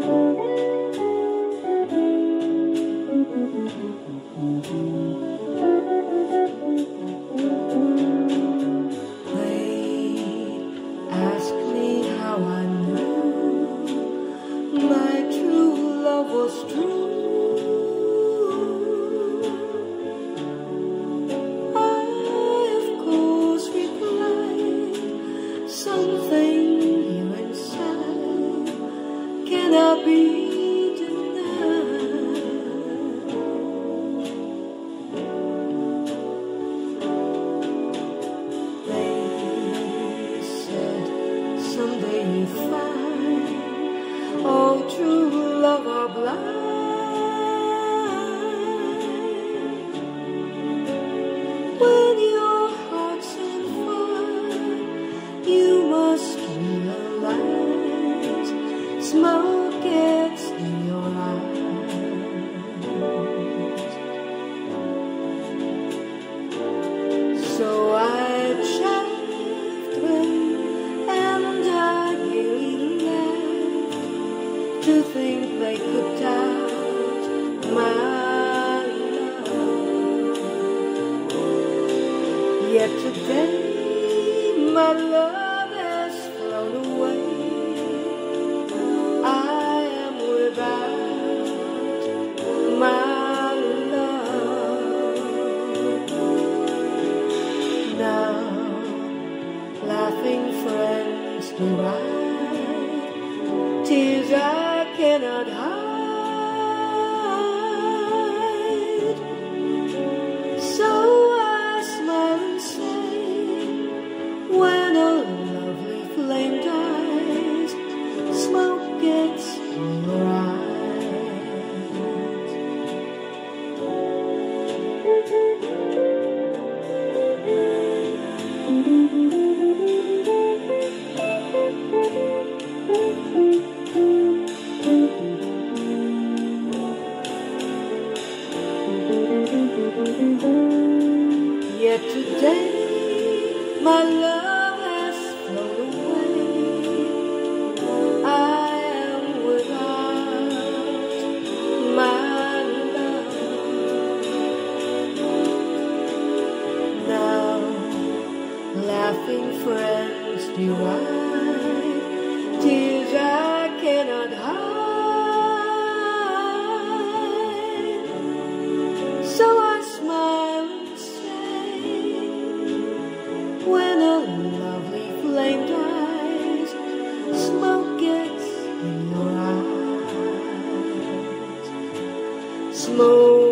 Thank you. of our blood. Yet today my love has flown away. I am without my love. Now, laughing friends deride tears I cannot hide. Today my love has flown away. I am without my love. Now laughing friends deride lovely flame dies, smoke gets in your eyes. Smoke